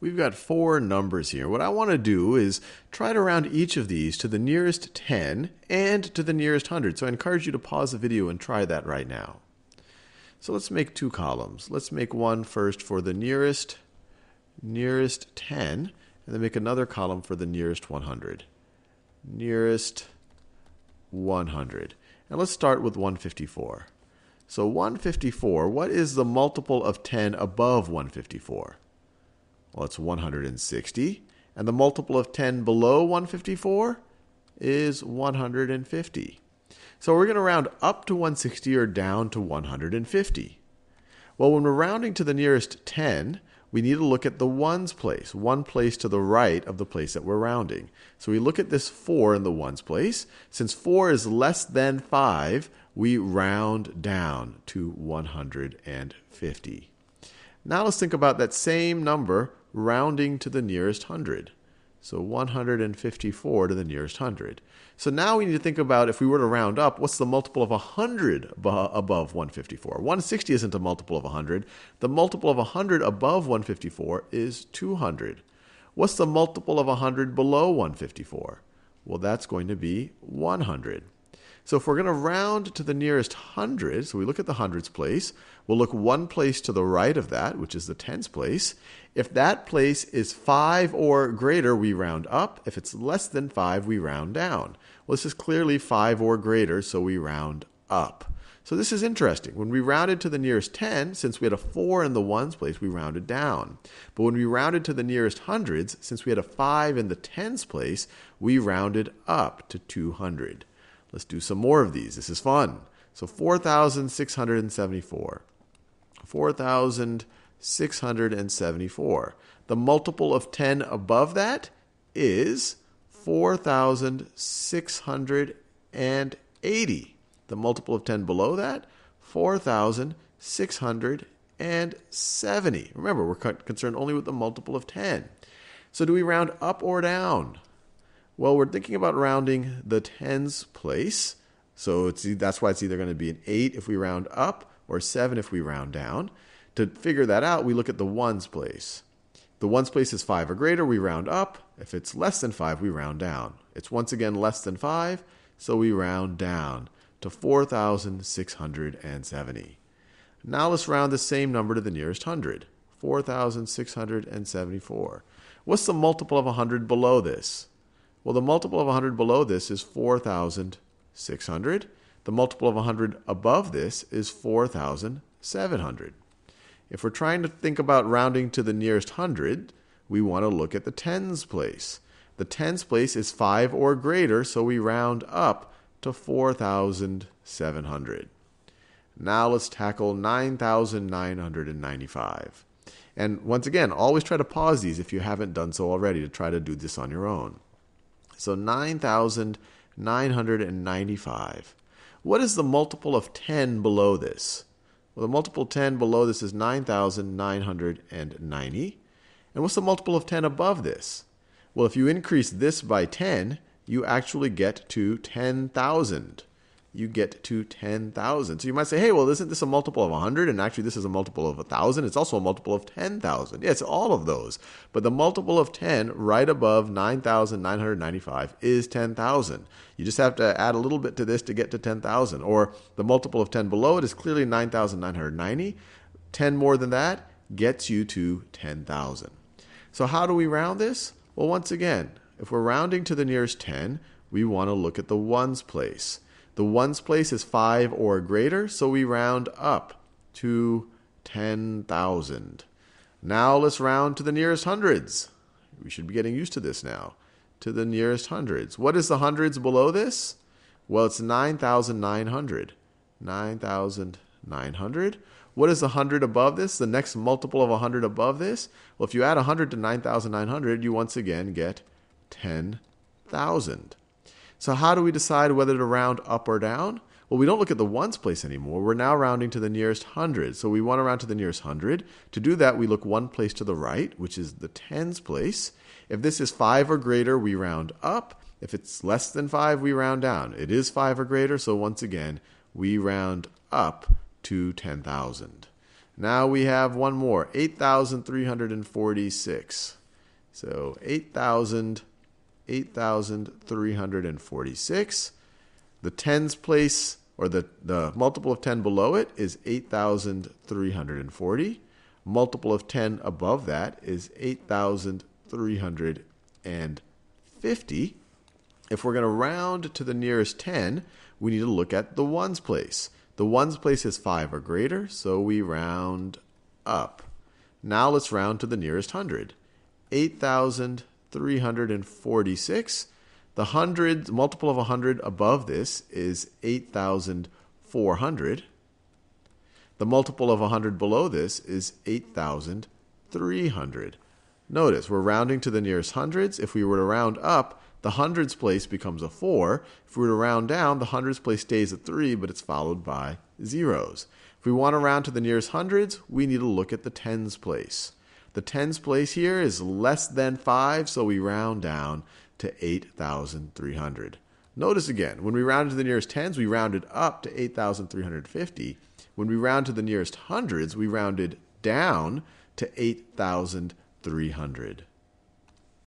We've got four numbers here. What I want to do is try to round each of these to the nearest 10 and to the nearest 100. So I encourage you to pause the video and try that right now. So let's make two columns. Let's make one first for the nearest nearest 10 and then make another column for the nearest 100. Nearest 100. And let's start with 154. So 154, what is the multiple of 10 above 154? Well, it's 160. And the multiple of 10 below 154 is 150. So we're going to round up to 160 or down to 150. Well, when we're rounding to the nearest 10, we need to look at the ones place, one place to the right of the place that we're rounding. So we look at this 4 in the ones place. Since 4 is less than 5, we round down to 150. Now let's think about that same number rounding to the nearest hundred. So 154 to the nearest hundred. So now we need to think about if we were to round up, what's the multiple of 100 above 154? 160 isn't a multiple of 100. The multiple of 100 above 154 is 200. What's the multiple of 100 below 154? Well, that's going to be 100. So if we're going to round to the nearest hundred, so we look at the hundreds place, we'll look one place to the right of that, which is the tens place. If that place is 5 or greater, we round up. If it's less than 5, we round down. Well, this is clearly 5 or greater, so we round up. So this is interesting. When we rounded to the nearest 10, since we had a 4 in the ones place, we rounded down. But when we rounded to the nearest hundreds, since we had a 5 in the tens place, we rounded up to 200. Let's do some more of these. This is fun. So 4,674. 4,674. The multiple of 10 above that is 4,680. The multiple of 10 below that, 4,670. Remember, we're concerned only with the multiple of 10. So do we round up or down? Well, we're thinking about rounding the tens place. So it's, that's why it's either going to be an 8 if we round up or 7 if we round down. To figure that out, we look at the ones place. The ones place is 5 or greater, we round up. If it's less than 5, we round down. It's once again less than 5, so we round down to 4,670. Now let's round the same number to the nearest hundred. 4,674. What's the multiple of 100 below this? Well, the multiple of 100 below this is 4,600. The multiple of 100 above this is 4,700. If we're trying to think about rounding to the nearest hundred, we want to look at the tens place. The tens place is 5 or greater, so we round up to 4,700. Now let's tackle 9,995. And once again, always try to pause these if you haven't done so already to try to do this on your own. So 9,995. What is the multiple of 10 below this? Well, the multiple 10 below this is 9,990. And what's the multiple of 10 above this? Well, if you increase this by 10, you actually get to 10,000 you get to 10,000. So you might say, hey, well, isn't this a multiple of 100? And actually, this is a multiple of 1,000. It's also a multiple of 10,000. Yeah, it's all of those. But the multiple of 10 right above 9,995 is 10,000. You just have to add a little bit to this to get to 10,000. Or the multiple of 10 below it is clearly 9,990. 10 more than that gets you to 10,000. So how do we round this? Well, once again, if we're rounding to the nearest 10, we want to look at the ones place. The ones place is 5 or greater, so we round up to 10,000. Now let's round to the nearest hundreds. We should be getting used to this now. To the nearest hundreds. What is the hundreds below this? Well, it's 9,900. 9,900. What is the 100 above this? The next multiple of 100 above this? Well, if you add 100 to 9,900, you once again get 10,000. So how do we decide whether to round up or down? Well, we don't look at the ones place anymore. We're now rounding to the nearest hundred. So we want to round to the nearest hundred. To do that, we look one place to the right, which is the tens place. If this is five or greater, we round up. If it's less than five, we round down. It is five or greater, so once again, we round up to 10,000. Now we have one more 8,346. So 8,000, 8,346. The tens place, or the, the multiple of 10 below it, is 8,340. Multiple of 10 above that is 8,350. If we're going to round to the nearest 10, we need to look at the ones place. The ones place is 5 or greater, so we round up. Now let's round to the nearest 100. 8,000. 346. The hundred multiple of 100 above this is 8,400. The multiple of 100 below this is 8,300. Notice we're rounding to the nearest hundreds. If we were to round up, the hundreds place becomes a 4. If we were to round down, the hundreds place stays a 3, but it's followed by zeros. If we want to round to the nearest hundreds, we need to look at the tens place. The tens place here is less than 5, so we round down to 8,300. Notice again, when we rounded to the nearest tens, we rounded up to 8,350. When we round to the nearest hundreds, we rounded down to 8,300.